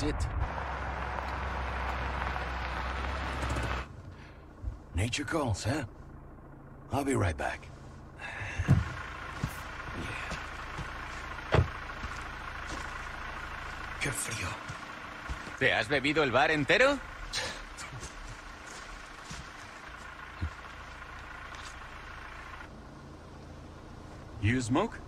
this it. Nature calls, huh? I'll be right back. Qué frío. ¿Te has bebido el bar entero? You smoke?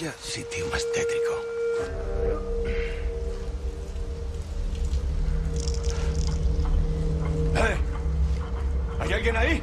Vaya sitio más tétrico. ¡Eh! ¿Hay alguien ahí?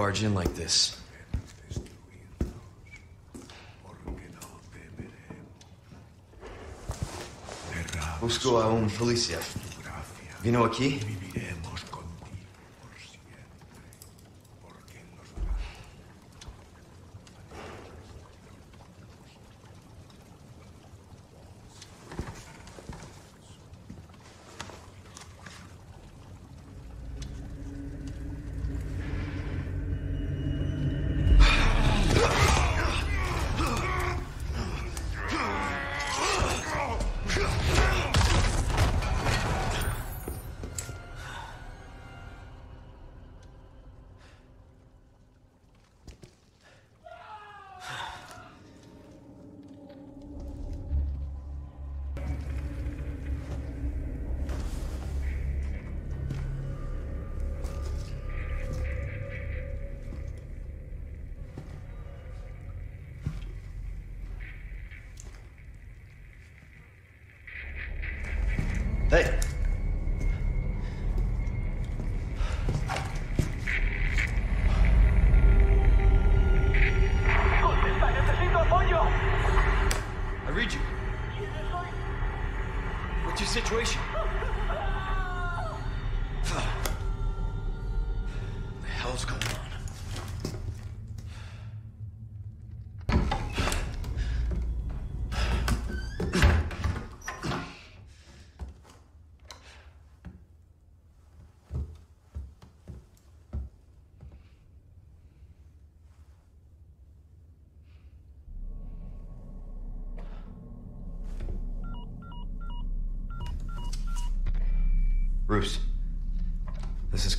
barge in like this. Busco a un Felicia. Vino aquí?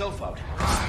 I'll myself out.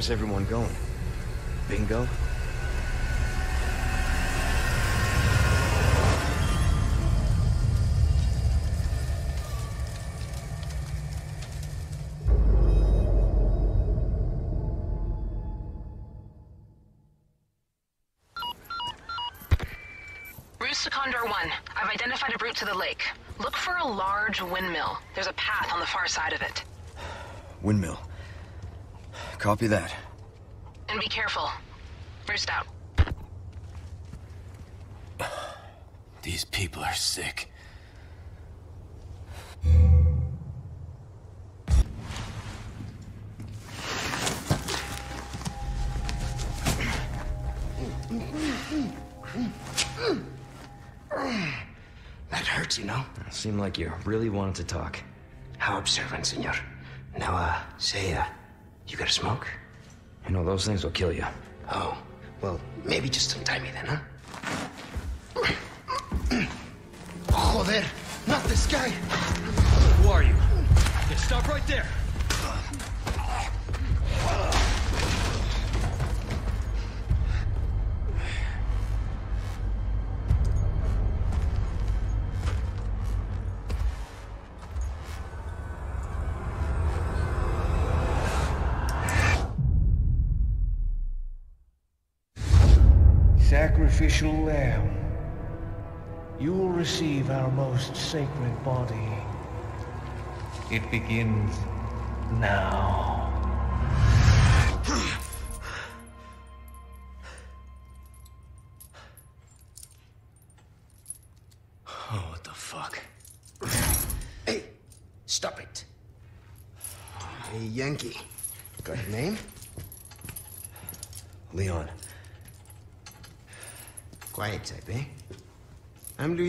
Where's everyone going? Bingo? 1, I've identified a route to the lake. Look for a large windmill. There's a path on the far side of it. Windmill. Copy that. And be careful. Roost out. These people are sick. That hurts, you know. Seemed like you really wanted to talk. How observant, senor. Now, uh, say, uh, you got a smoke? You know, those things will kill you. Oh, well, maybe just untie me then, huh? Joder, not this guy. Who are you? Yeah, stop right there! Sacrificial lamb, you will receive our most sacred body. It begins now.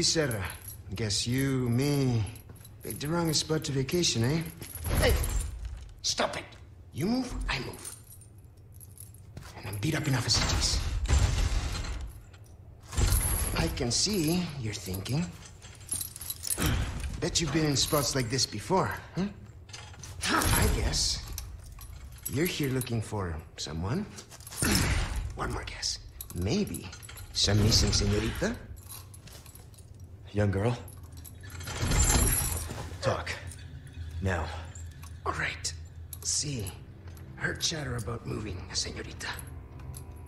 Serra. Guess you, me, picked the wrong spot to vacation, eh? Hey! Stop it! You move, I move. And I'm beat up enough as it is. I can see you're thinking. Bet you've been in spots like this before, huh? I guess. You're here looking for someone. One more guess. Maybe some missing senorita? Young girl? Talk. Now. All right. See. Heard chatter about moving a senorita.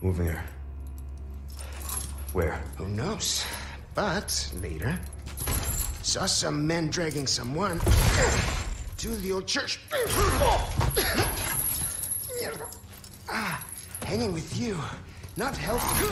Moving her. Where? Who knows? But later, saw some men dragging someone to the old church. ah, hanging with you, not healthy.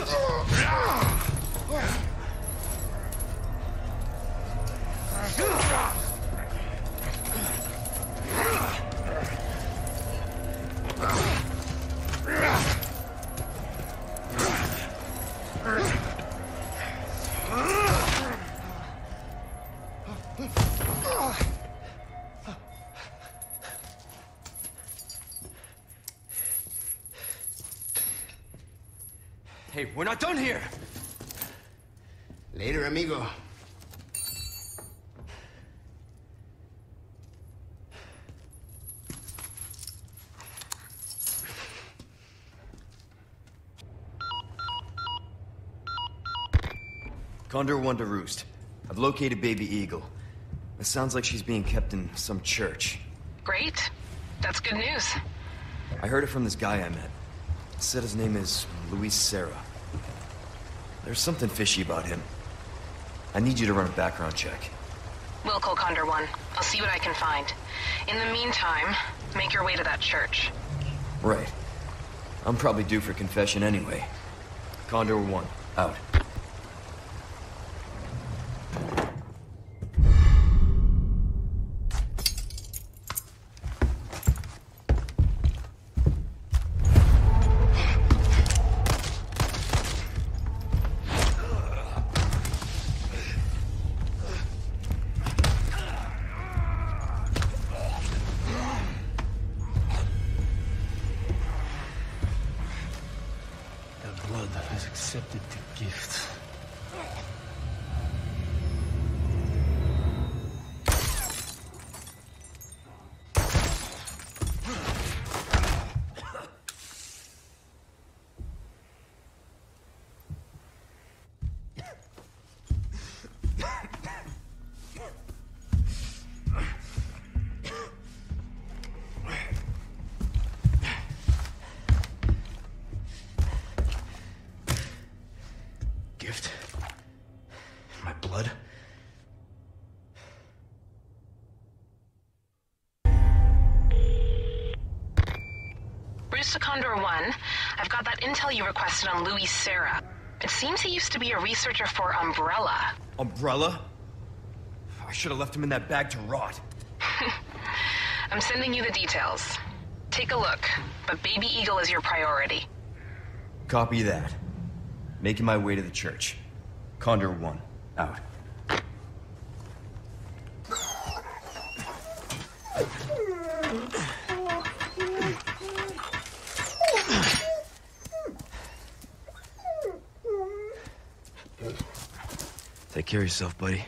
Hey, we're not done here! Later, amigo. Condor One to Roost. I've located Baby Eagle. It sounds like she's being kept in some church. Great. That's good news. I heard it from this guy I met. Said his name is Luis Serra. There's something fishy about him. I need you to run a background check. We'll call Condor 1. I'll see what I can find. In the meantime, make your way to that church. Right. I'm probably due for confession anyway. Condor One, out. Used to be a researcher for Umbrella. Umbrella? I should have left him in that bag to rot. I'm sending you the details. Take a look, but Baby Eagle is your priority. Copy that. Making my way to the church. Condor 1, out. Care of yourself, buddy.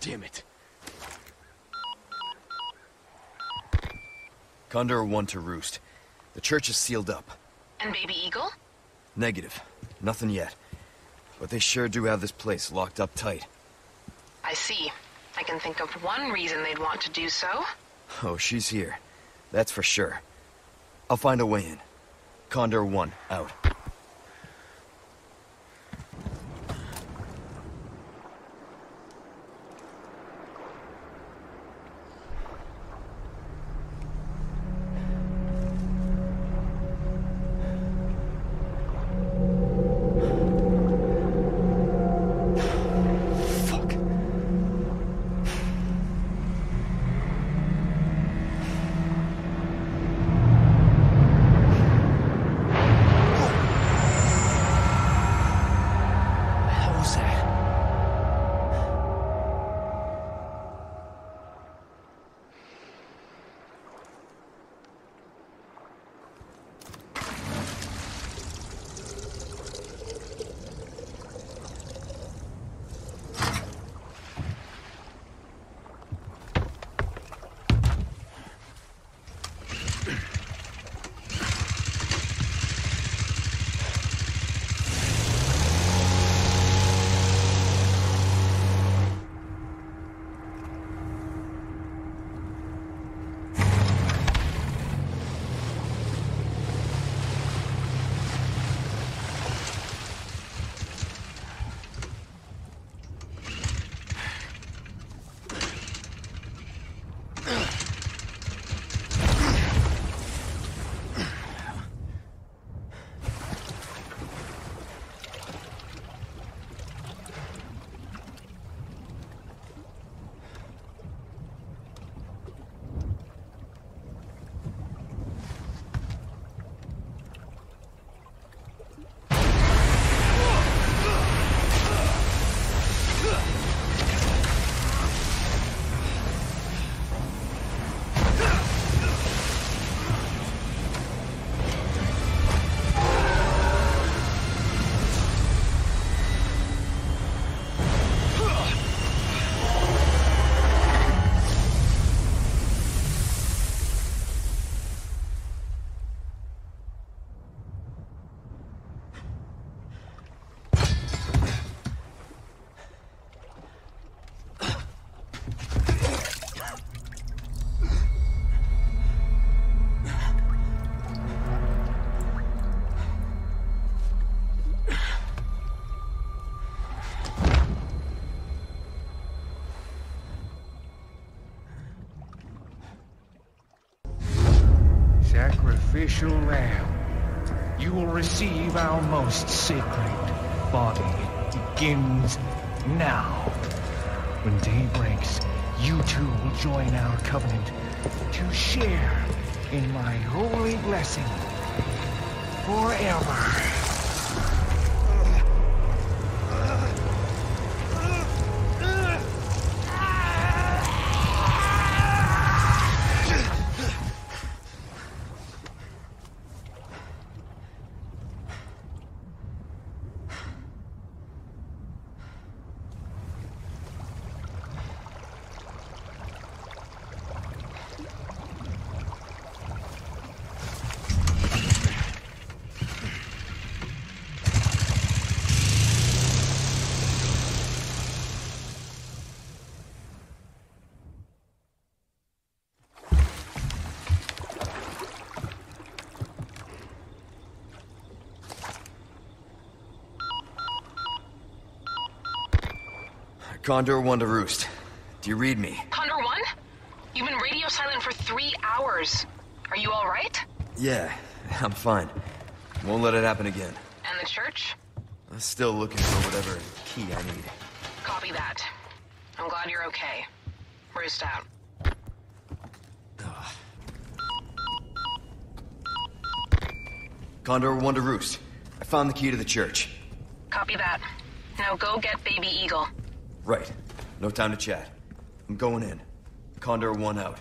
Damn it. Condor 1 to Roost. The church is sealed up. And Baby Eagle? Negative. Nothing yet. But they sure do have this place locked up tight. I see. I can think of one reason they'd want to do so. Oh, she's here. That's for sure. I'll find a way in. Condor 1, out. Sacrificial you will receive our most sacred body. It begins now. When day breaks, you too will join our covenant to share in my holy blessing forever. Condor 1 to Roost. Do you read me? Condor 1? You've been radio silent for three hours. Are you alright? Yeah, I'm fine. Won't let it happen again. And the church? I'm still looking for whatever key I need. Copy that. I'm glad you're okay. Roost out. Condor 1 to Roost. I found the key to the church. Copy that. Now go get Baby Eagle. Right. No time to chat. I'm going in. Condor 1 out.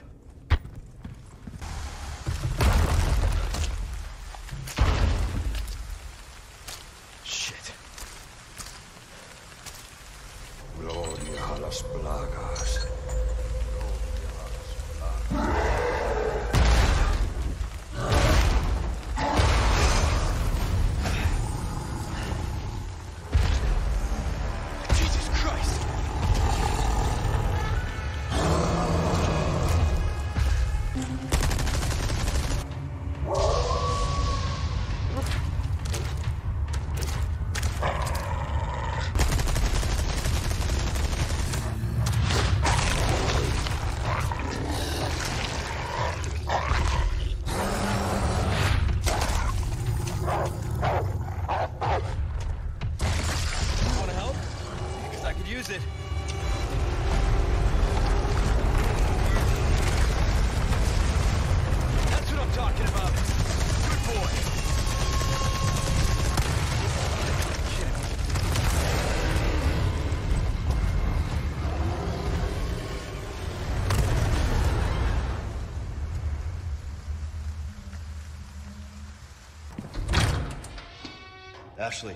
Ashley.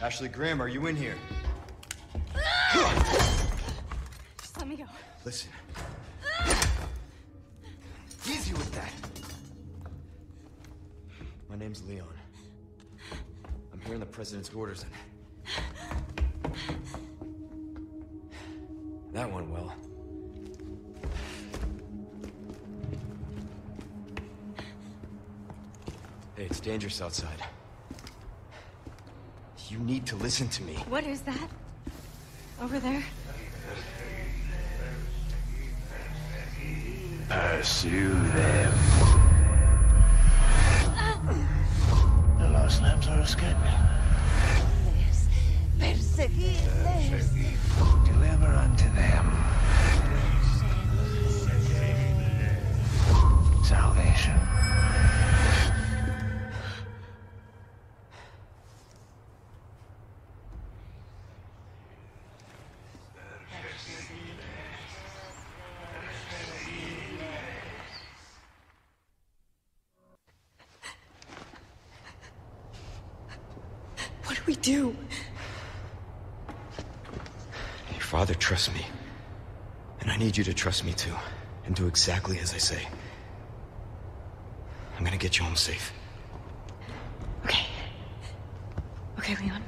Ashley Graham, are you in here? Just let me go. Listen. Easy with that. My name's Leon. I'm here hearing the president's orders and... dangerous outside. You need to listen to me. What is that? Over there? Pursue them. Uh. The lost lambs are escaping. You to trust me too. And do exactly as I say. I'm gonna get you home safe. Okay. Okay, Leon.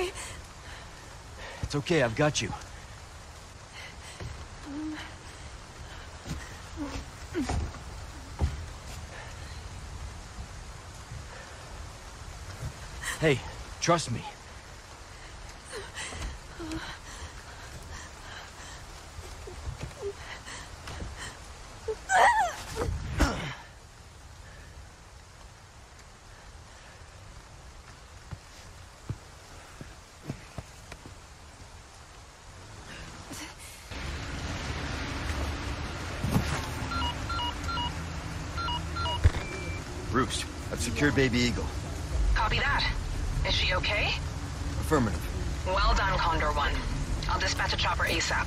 No way. It's okay, I've got you. Hey, trust me. Secured Baby Eagle. Copy that. Is she okay? Affirmative. Well done, Condor 1. I'll dispatch a chopper ASAP.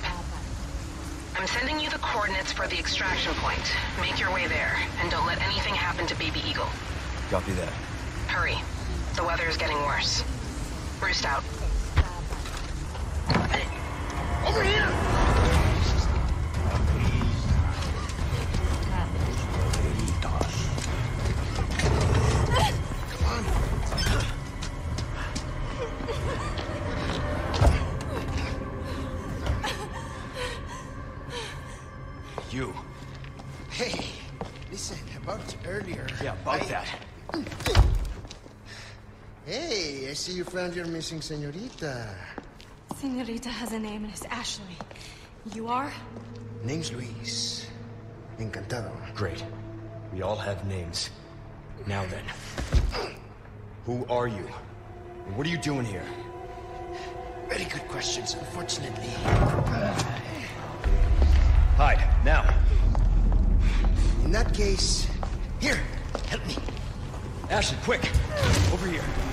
I'm sending you the coordinates for the extraction point. Make your way there, and don't let anything happen to Baby Eagle. Copy that. Hurry. The weather is getting worse. Roost out. Found your missing senorita. Senorita has a name and it's Ashley. You are? Name's Luis. Encantado. Great. We all have names. Now then. Who are you? And what are you doing here? Very good questions, unfortunately. Hide, now. In that case, here, help me. Ashley, quick! Over here.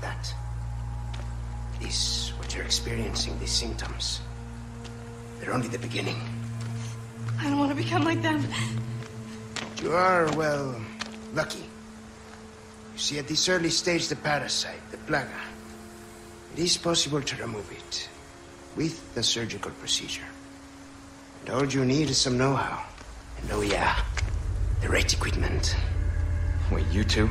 like that. This, what you're experiencing, these symptoms. They're only the beginning. I don't want to become like them. You are, well, lucky. You see, at this early stage, the parasite, the plaga, it is possible to remove it with the surgical procedure. And all you need is some know-how. And oh yeah, the right equipment. Wait, you two?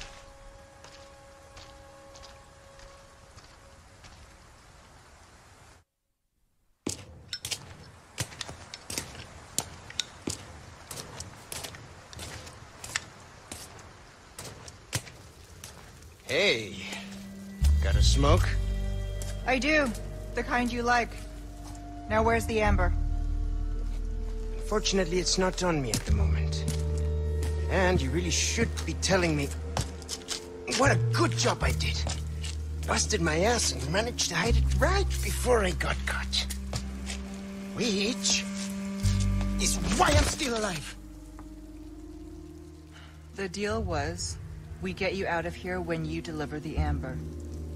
I do. The kind you like. Now where's the amber? Fortunately, it's not on me at the moment. And you really should be telling me what a good job I did. Busted my ass and managed to hide it right before I got caught. Which is why I'm still alive. The deal was, we get you out of here when you deliver the amber.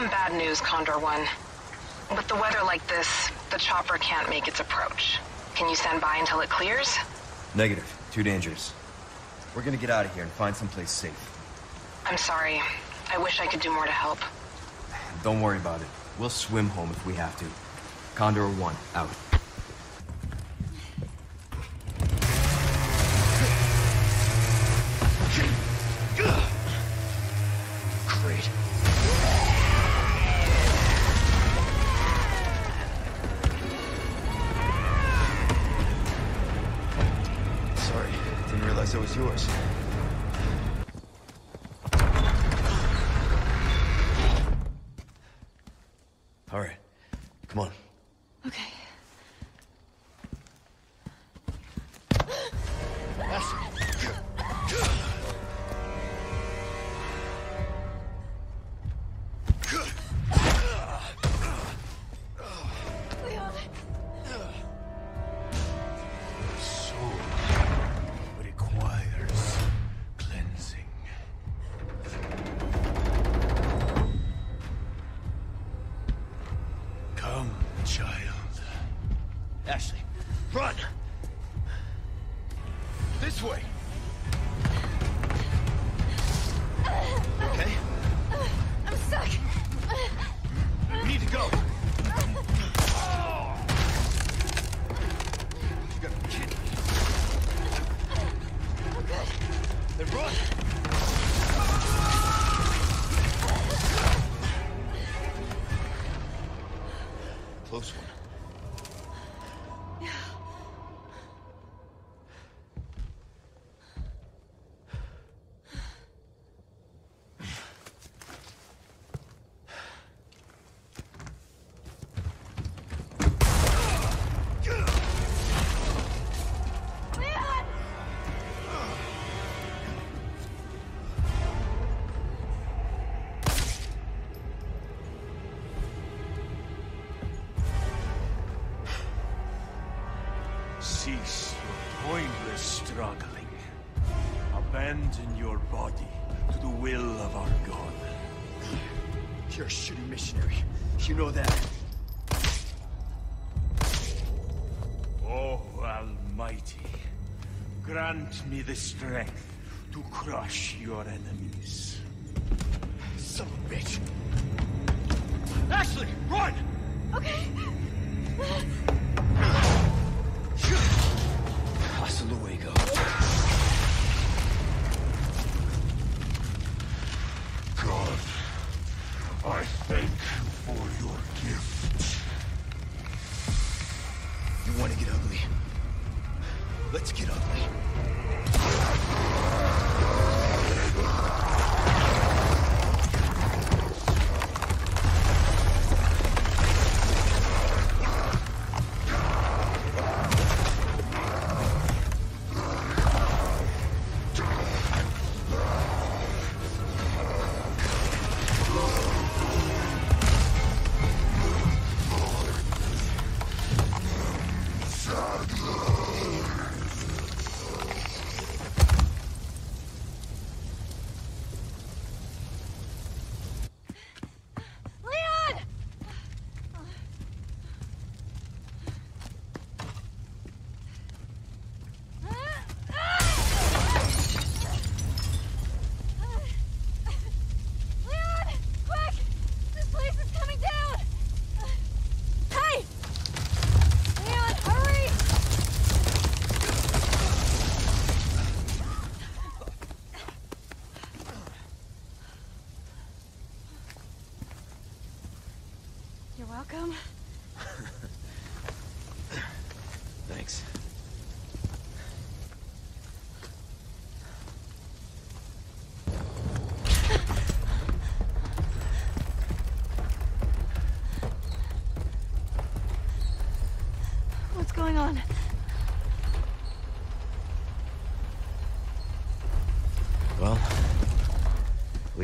some bad news, Condor One. With the weather like this, the chopper can't make its approach. Can you stand by until it clears? Negative. Too dangerous. We're gonna get out of here and find someplace safe. I'm sorry. I wish I could do more to help. Don't worry about it. We'll swim home if we have to. Condor 1, out. Abandon your body to the will of our God. You're a shitty missionary. You know that. Oh, Almighty, grant me the strength to crush your enemies. Son of a bitch. Ashley, run! Okay.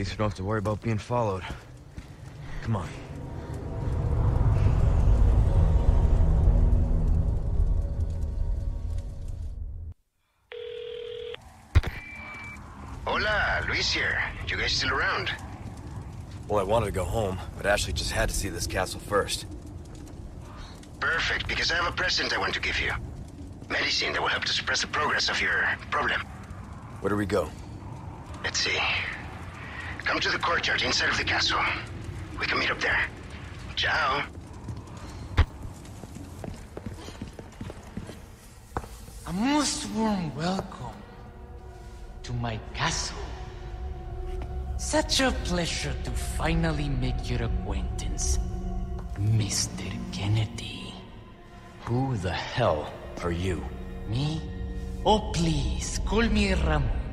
Least we don't have to worry about being followed. Come on. Hola, Luis here. You guys still around? Well, I wanted to go home, but Ashley just had to see this castle first. Perfect, because I have a present I want to give you. Medicine that will help to suppress the progress of your problem. Where do we go? Let's see. Come to the courtyard inside of the castle. We can meet up there. Ciao. A most warm welcome to my castle. Such a pleasure to finally make your acquaintance, Mr. Kennedy. Who the hell are you? Me? Oh, please, call me Ramon.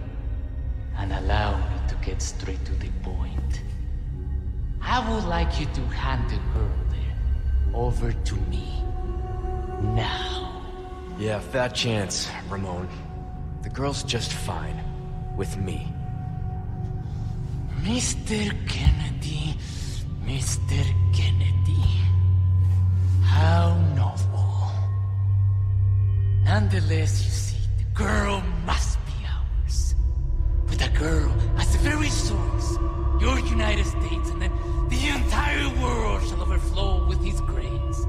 And allow me to get straight to the point. I would like you to hand the girl there over to me. Now. Yeah, fat chance, Ramon. The girl's just fine. With me. Mr. Kennedy, Mr. Kennedy. How novel. Nonetheless, you see, the girl must girl as the very source, your United States and then the entire world shall overflow with his grace.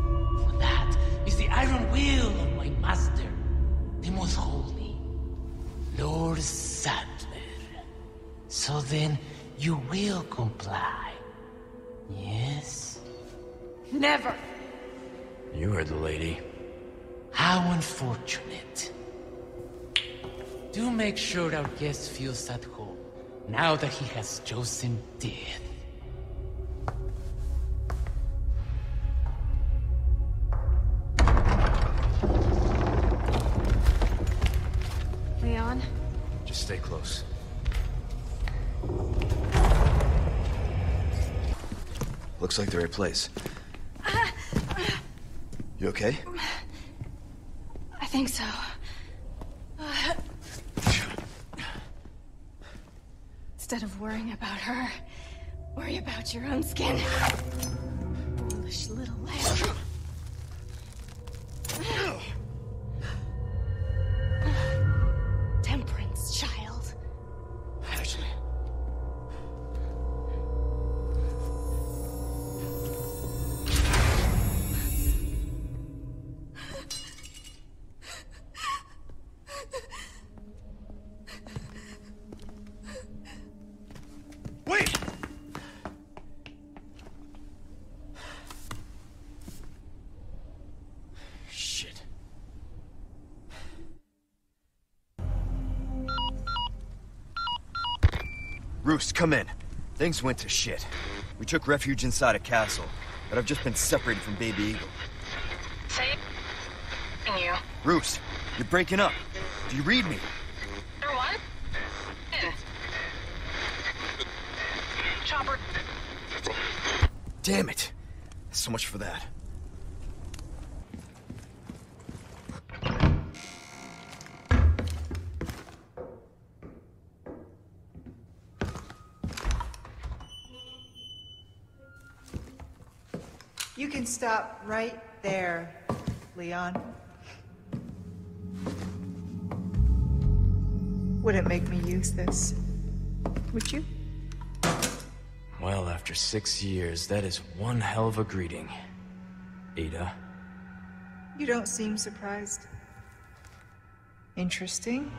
For that is the iron will of my master, the most holy, Lord Saddler. So then, you will comply. Yes? Never! You heard the lady. How unfortunate. Do make sure our guest feels at home, now that he has chosen death. Leon? Just stay close. Looks like the right place. You okay? I think so. Instead of worrying about her, worry about your own skin. Foolish little lamb. Temperance, child. Ashley. Roost, come in. Things went to shit. We took refuge inside a castle, but I've just been separated from Baby Eagle. Say you. Roost, you're breaking up. Do you read me? In. Chopper. Damn it. So much for that. Stop right there, Leon. Wouldn't make me use this, would you? Well, after six years, that is one hell of a greeting. Ada. You don't seem surprised. Interesting.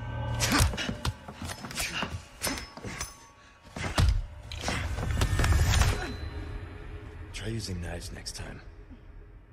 Try using knives next time.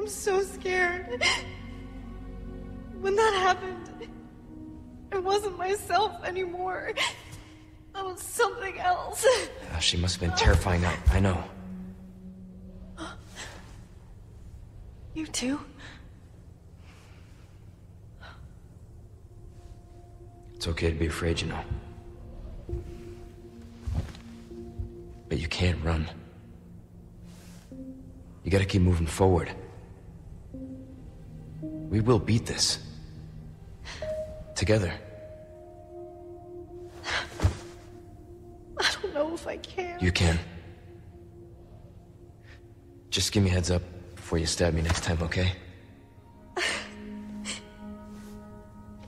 I'm so scared. When that happened, I wasn't myself anymore. I was something else. Ah, she must have been terrifying. I, I know. You too? It's okay to be afraid, you know. But you can't run. You gotta keep moving forward. We will beat this. Together. I don't know if I can. You can. Just give me a heads up before you stab me next time, okay?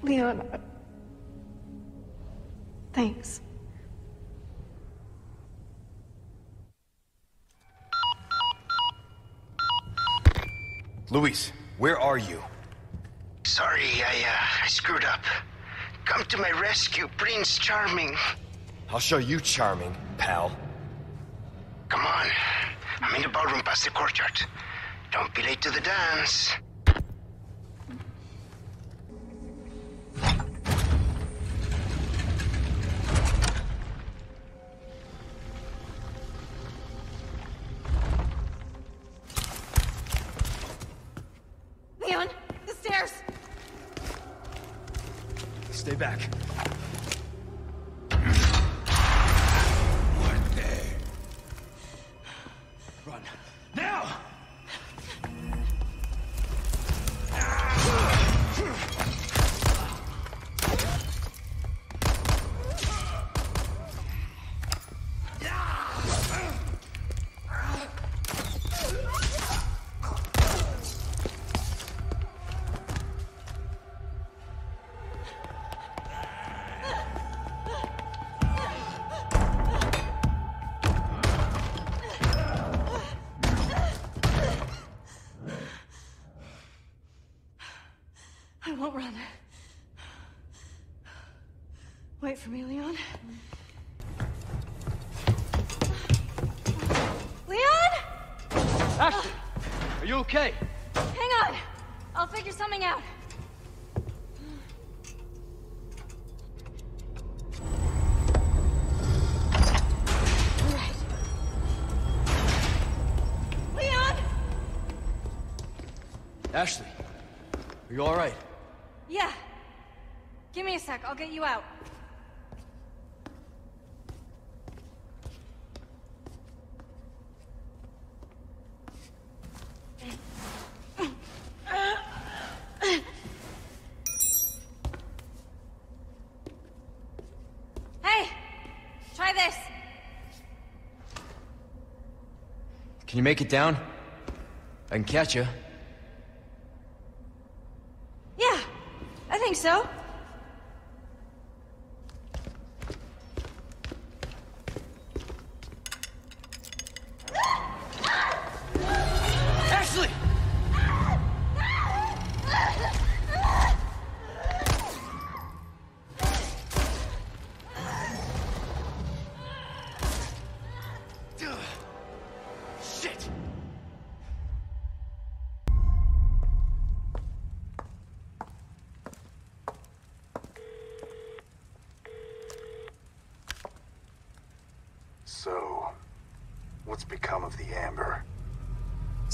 Leon, I- thanks. Luis, where are you? Sorry, I, uh, I screwed up. Come to my rescue, Prince Charming. I'll show you charming, pal. Come on. I'm in the ballroom past the courtyard. Don't be late to the dance. Ashley, are you alright? Yeah. Give me a sec, I'll get you out. Hey! Try this! Can you make it down? I can catch you.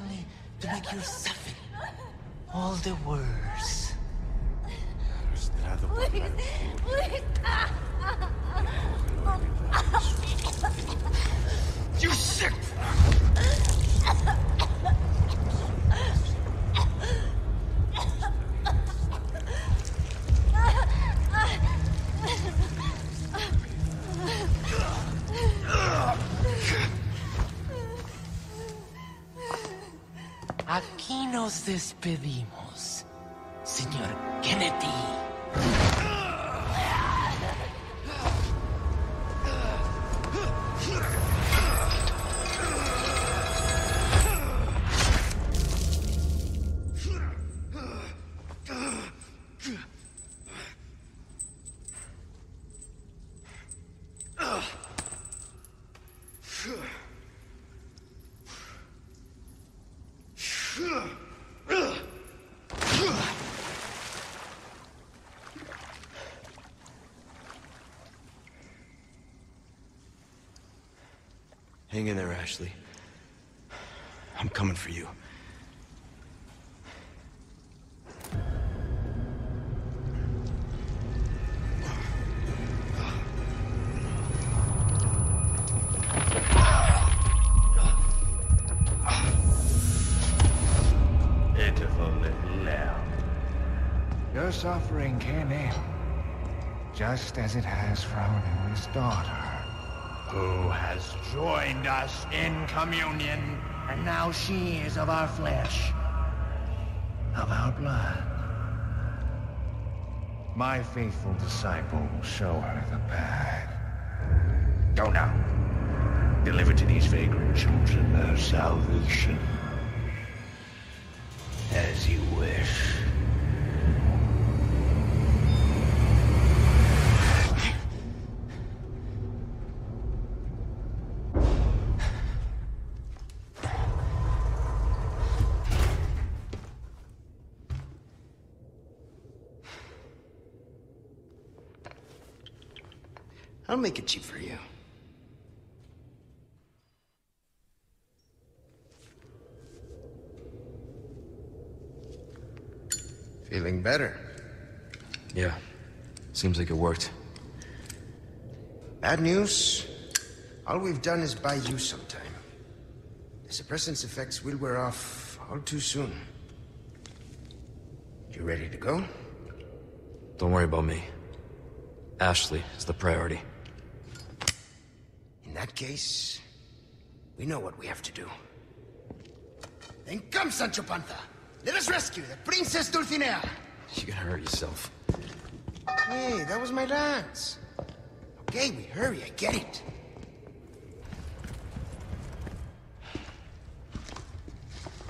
Only to make you suffer all the worse. Please, please! You sick! Despedimos, señor Kennedy. In there, Ashley. I'm coming for you. Your suffering came in, just as it has for our newest daughter, who has joined us in communion, and now she is of our flesh, of our blood. My faithful disciple will show her the path. Go now. Deliver to these vagrant children their salvation. Make it cheap for you. Feeling better? Yeah. Seems like it worked. Bad news? All we've done is buy you some time. The suppressant's effects will wear off all too soon. You ready to go? Don't worry about me. Ashley is the priority. In that case, we know what we have to do. Then come, Sancho Panza! Let us rescue the Princess Dulcinea! You're gonna hurt yourself. Hey, that was my lance. Okay, we hurry, I get it.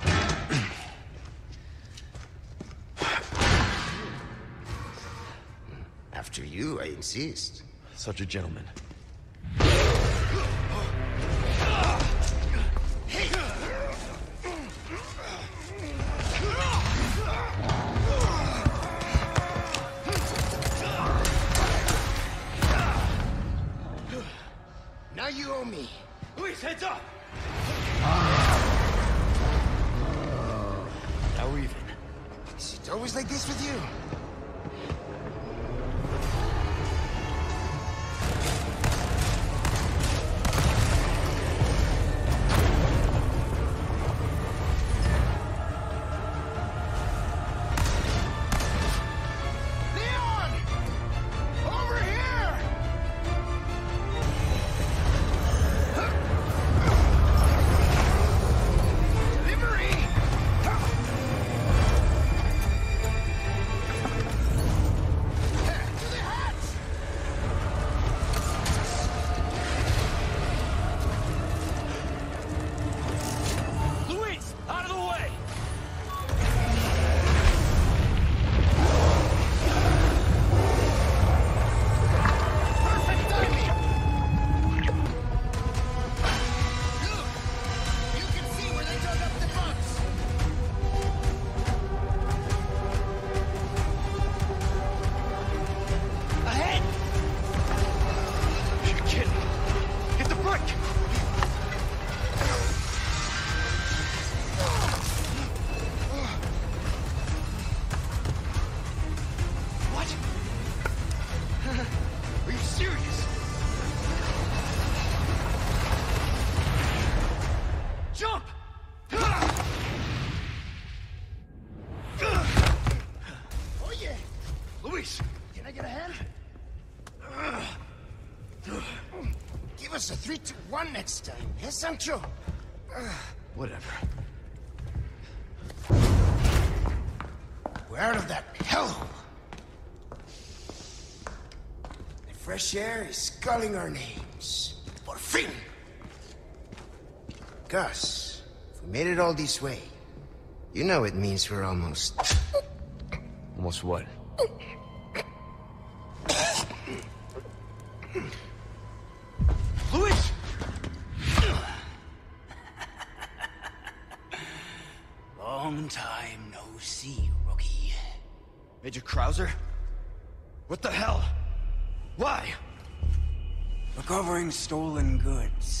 After you, I insist. Such a gentleman. Us a three to one next time, eh, Sancho? Whatever. We're out of that hellhole. The fresh air is calling our names. For fin! Gus, if we made it all this way, you know it means we're almost... Almost what? What the hell? Why? Recovering stolen goods.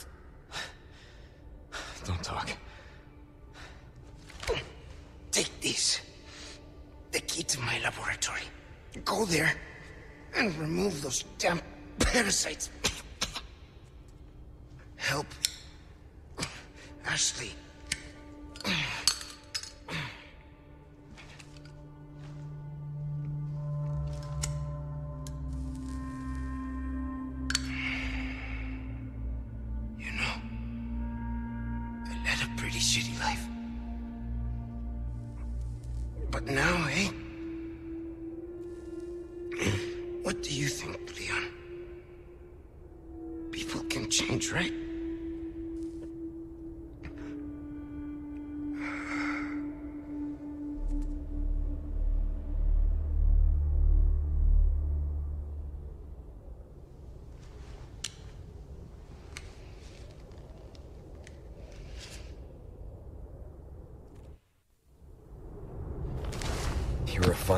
Go there and remove those damn parasites. Help. Ashley.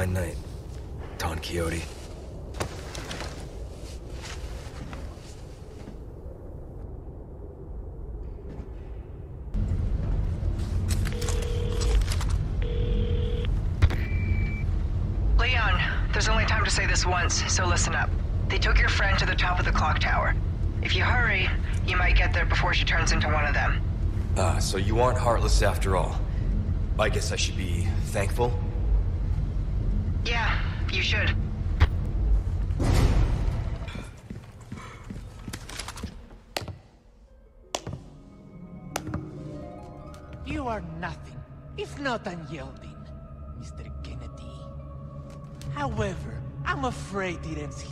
Fine knight, Don Quixote. Leon, there's only time to say this once, so listen up. They took your friend to the top of the clock tower. If you hurry, you might get there before she turns into one of them. Ah, so you aren't heartless after all. I guess I should be thankful? You should. You are nothing, if not unyielding, Mr. Kennedy. However, I'm afraid it ends here.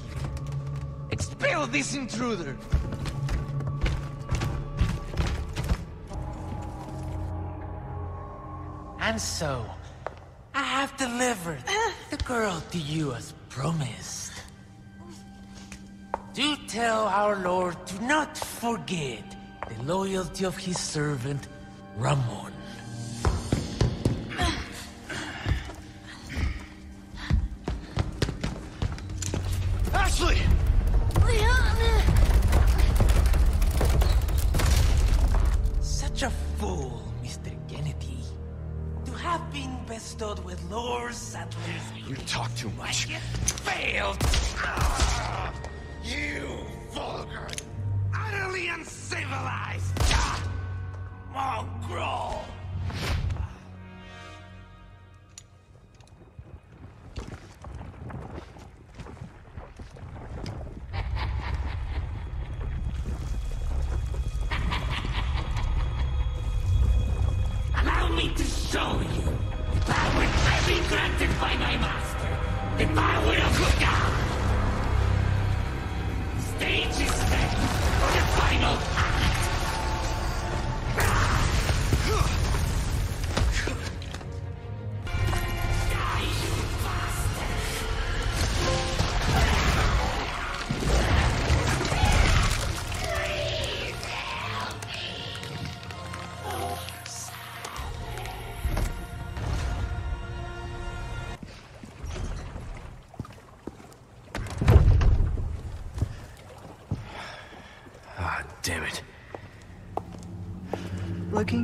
Expel this intruder! And so, I have delivered girl to you as promised. Do tell our Lord to not forget the loyalty of his servant, Ramon.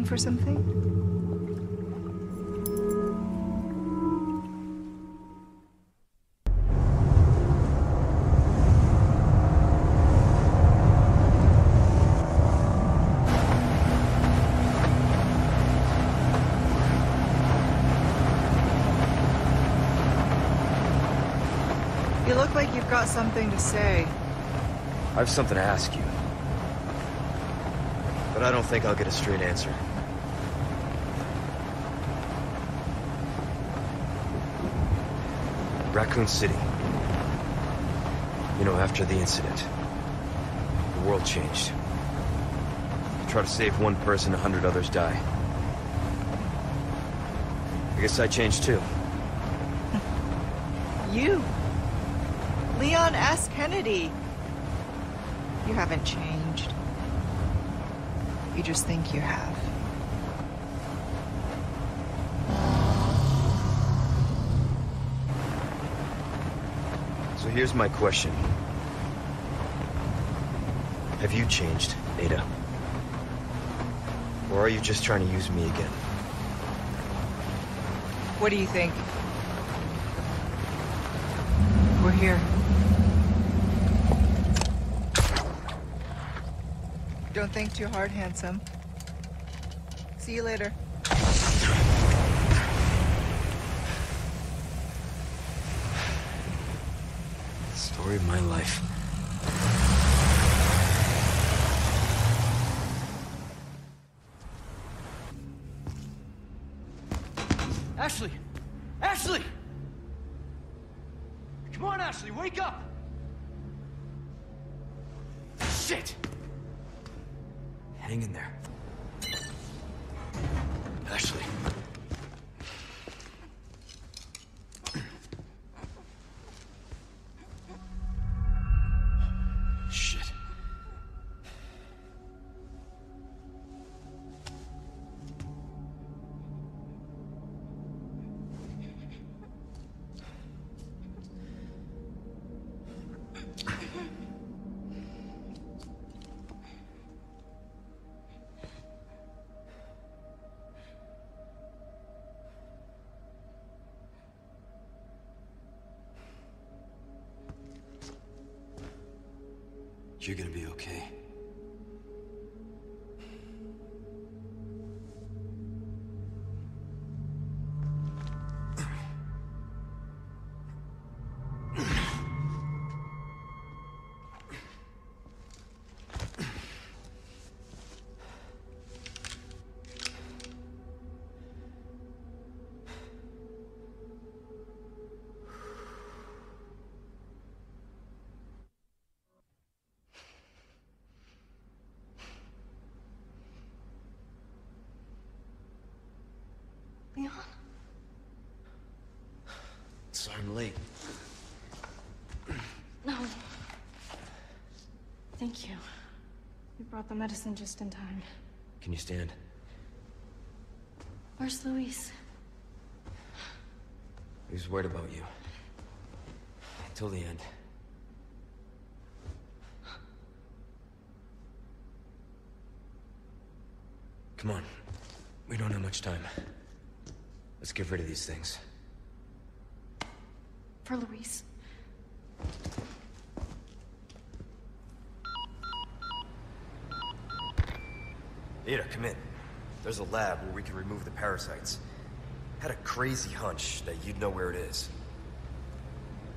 For something? You look like you've got something to say. I have something to ask you. But I don't think I'll get a straight answer. Raccoon City. You know, after the incident, the world changed. Tried try to save one person, a hundred others die. I guess I changed too. You. Leon S. Kennedy. You haven't changed. You just think you have. So here's my question. Have you changed, Ada? Or are you just trying to use me again? What do you think? We're here. Don't think too hard, handsome. See you later. Ashley! Ashley! Come on, Ashley, wake up! Shit! Hang in there. Ashley. I'm late. No. Thank you. You brought the medicine just in time. Can you stand? Where's Luis? He was worried about you. Until the end. Come on. We don't have much time. Let's get rid of these things. For Luis. Ada, come in. There's a lab where we can remove the parasites. Had a crazy hunch that you'd know where it is.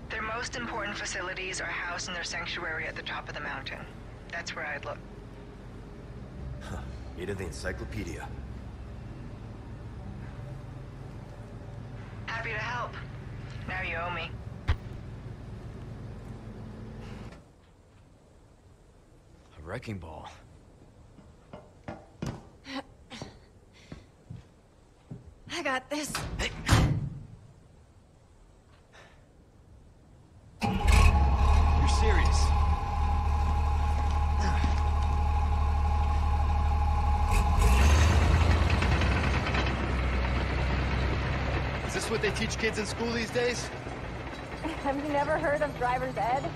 Their most important facilities are housed in their sanctuary at the top of the mountain. That's where I'd look. Huh. Ada the encyclopedia. Happy to help. Now you owe me. Wrecking ball. I got this. You're serious? Is this what they teach kids in school these days? Have you never heard of driver's ed?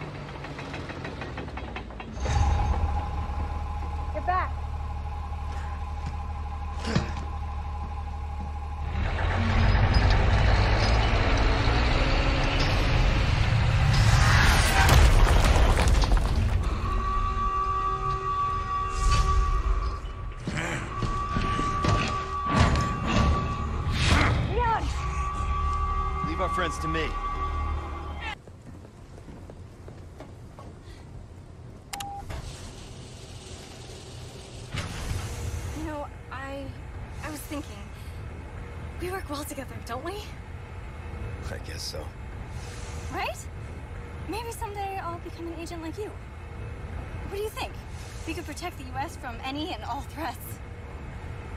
From any and all threats.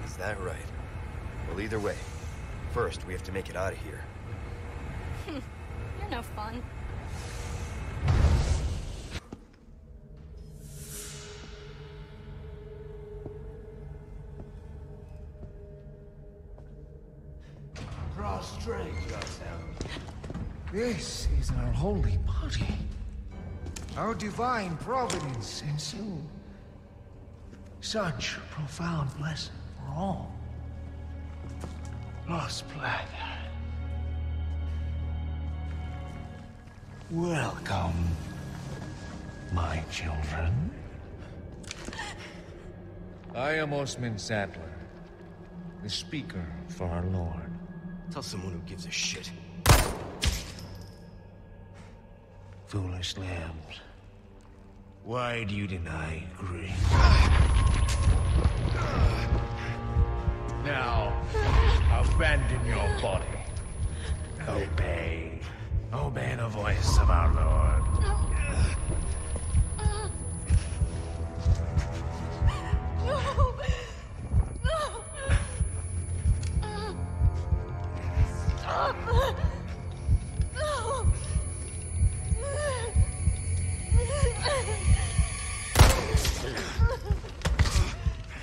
Is that right? Well, either way. First, we have to make it out of here. You're no fun. Prostrate yourself. This is our holy body. Our divine providence and soon. Such a profound blessing for all. Lost blood. Welcome, my children. I am Osmund Saddler, the speaker for our Lord. Tell someone who gives a shit. Foolish lambs. Why do you deny greed? Now, abandon your body. Obey. Obey the voice of our Lord.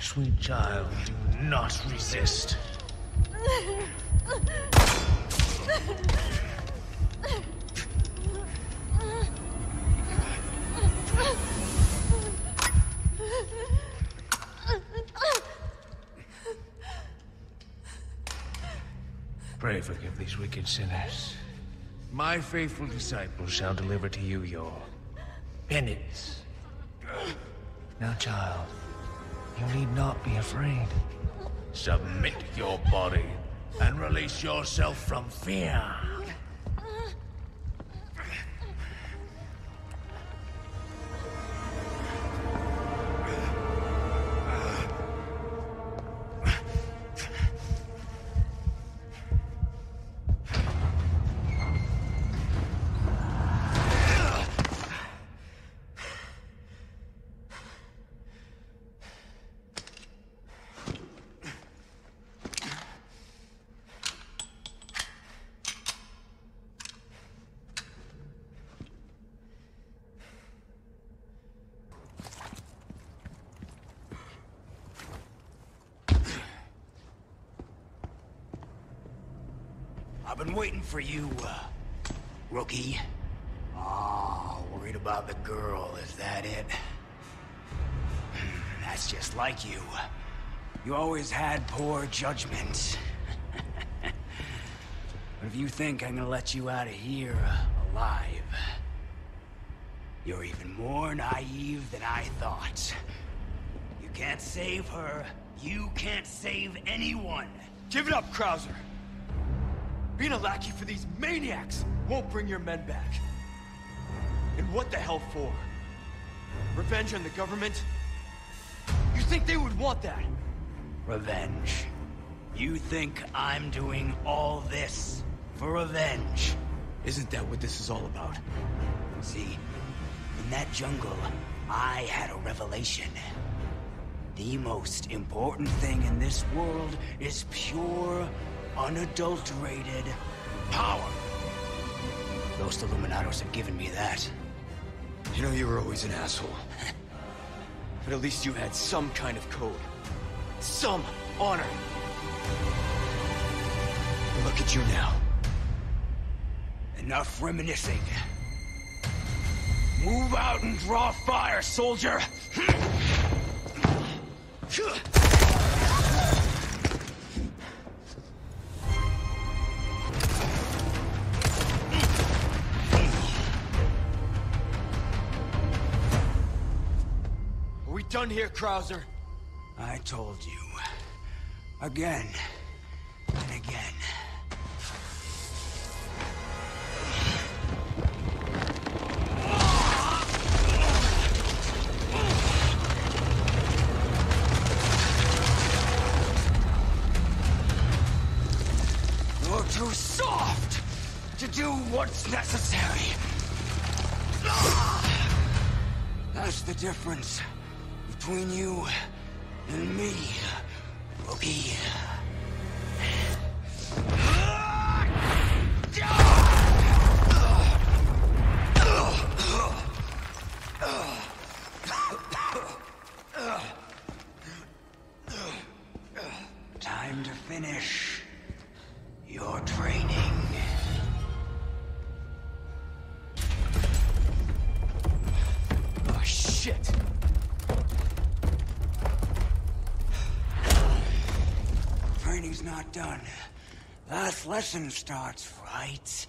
Sweet child, do not resist. Pray forgive these wicked sinners. My faithful disciples shall deliver to you your penance. Now, child, you need not be afraid. Submit your body and release yourself from fear. For you, uh, rookie. Oh, worried about the girl, is that it? Hmm, That's just like you. You always had poor judgment. but if you think I'm gonna let you out of here alive, you're even more naive than I thought. You can't save her. You can't save anyone. Give it up, Krauser! Being a lackey for these maniacs won't bring your men back. And what the hell for? Revenge on the government? You think they would want that? Revenge. You think I'm doing all this for revenge? Isn't that what this is all about? See, in that jungle, I had a revelation. The most important thing in this world is pure, unadulterated power. Those Illuminados have given me that. You know you were always an asshole. but at least you had some kind of code. Some honor. Look at you now. Enough reminiscing. Move out and draw fire, soldier! done here, Krauser? I told you. Again. And again. You're too soft to do what's necessary. That's the difference between you and me, rookie. Time lesson starts right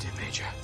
Did, Major.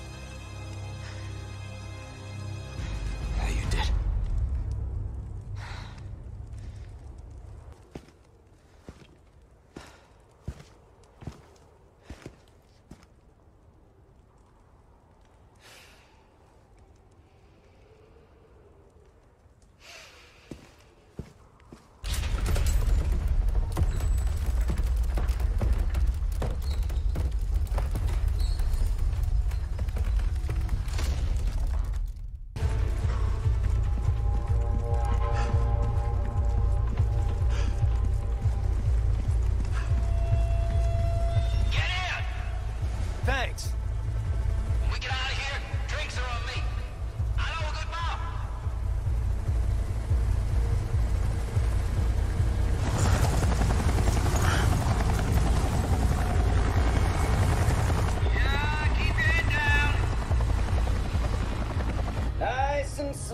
Nice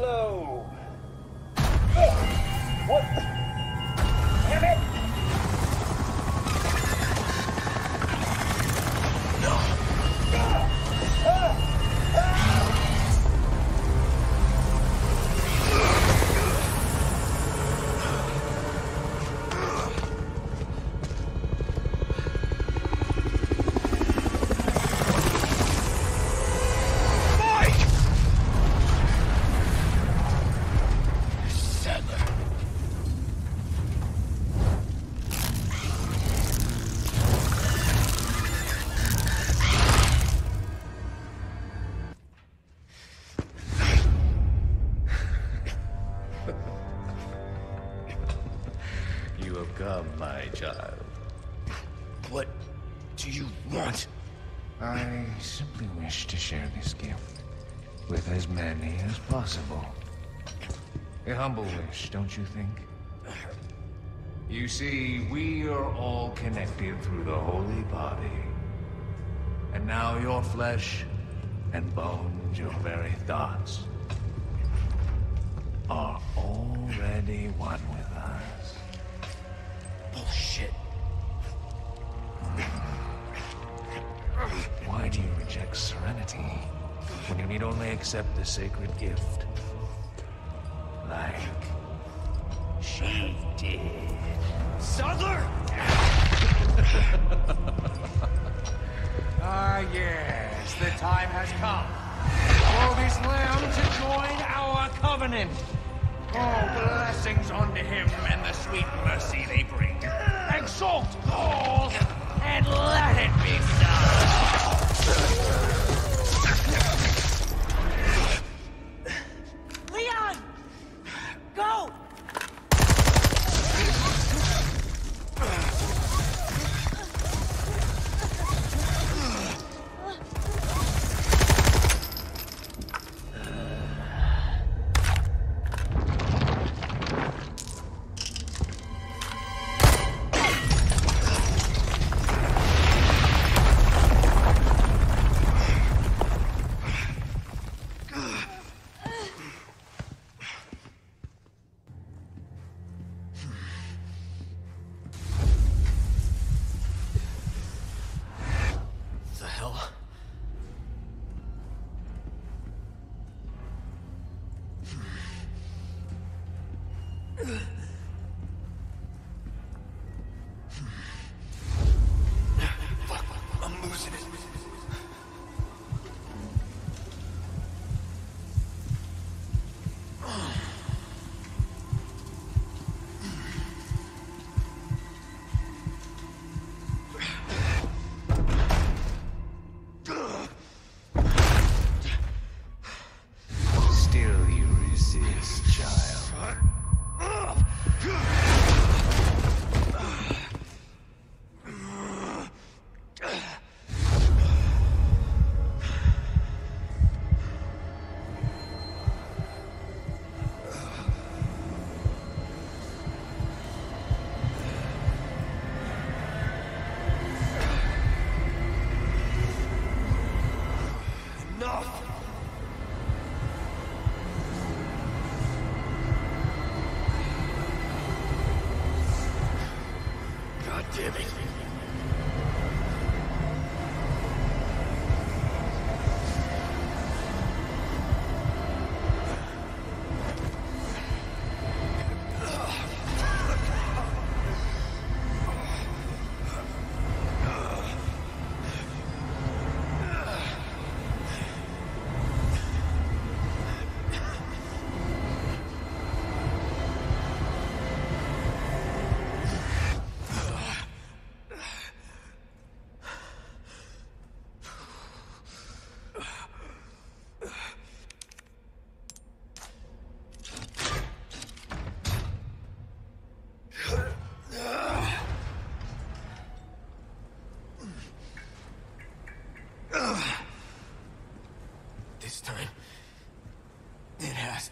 humble wish, don't you think? You see, we are all connected through the holy body. And now your flesh and bones, your very thoughts, are already one with us. Bullshit. Why do you reject serenity when you need only accept the sacred gift?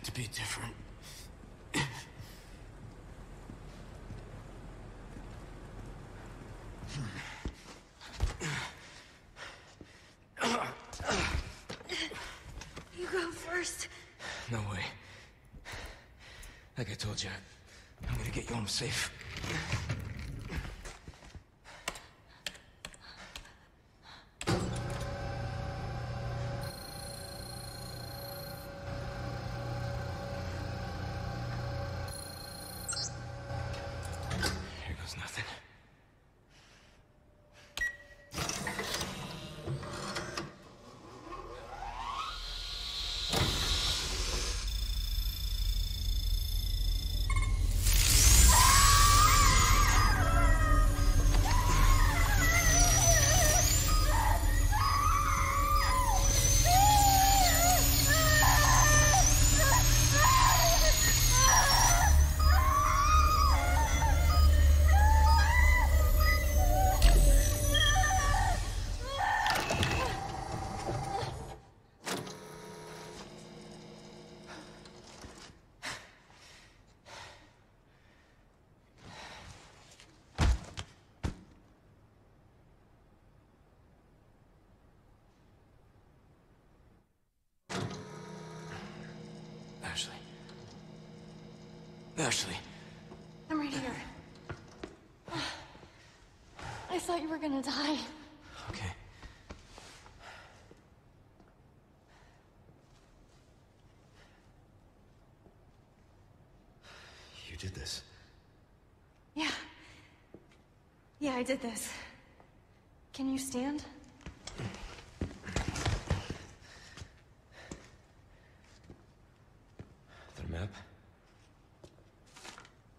To be different. You go first. No way. Like I told you, I'm gonna get you home safe. Ashley? I'm right here. I thought you were gonna die. Okay. You did this. Yeah. Yeah, I did this. Can you stand? The map?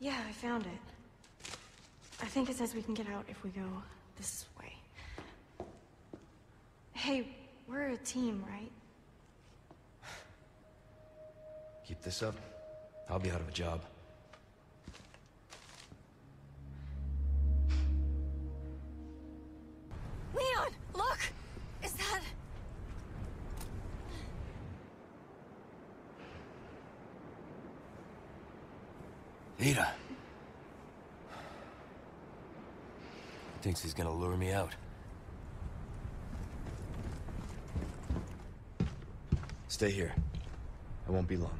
Yeah, I found it. I think it says we can get out if we go this way. Hey, we're a team, right? Keep this up, I'll be out of a job. Stay here. I won't be long.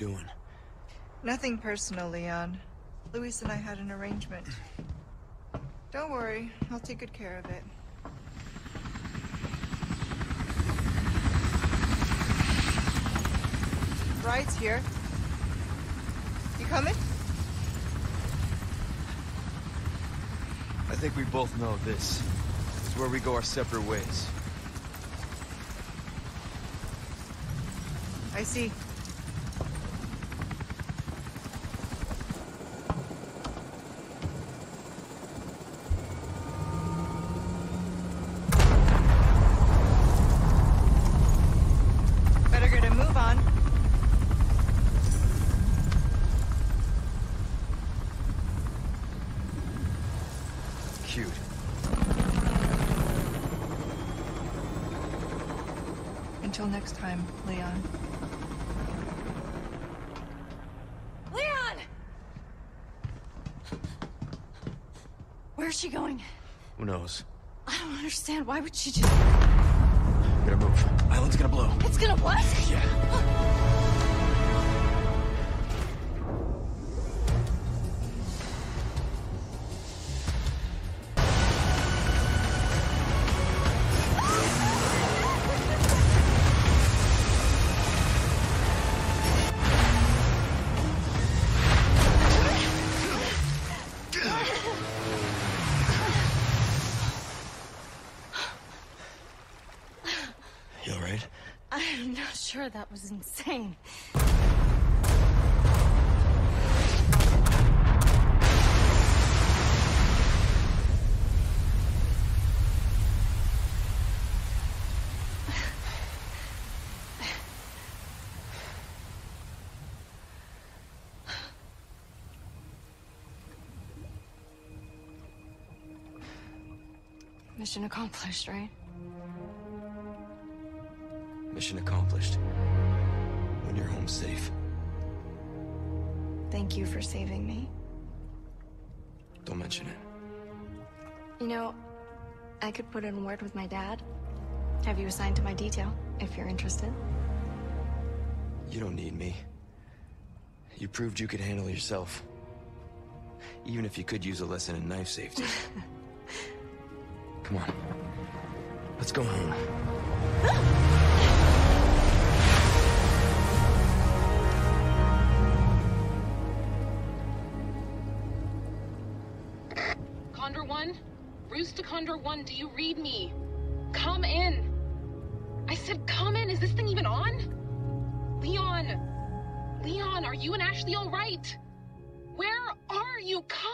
You doing? Nothing personal, Leon. Luis and I had an arrangement. Don't worry, I'll take good care of it. Ride's here. You coming? I think we both know this is where we go our separate ways. I see. Better get a move on. Cute. Until next time, Leon. Leon! Where's she going? Who knows? I don't understand. Why would she just... Better move. Island's gonna blow. It's gonna what? Yeah. Was insane. Mission accomplished, right? Mission accomplished. When you're home safe. Thank you for saving me. Don't mention it. You know, I could put in word with my dad. Have you assigned to my detail, if you're interested. You don't need me. You proved you could handle yourself. Even if you could use a lesson in knife safety. Come on. Let's go home. 1, do you read me? Come in! I said come in! Is this thing even on? Leon! Leon, are you and Ashley alright? Where are you? Come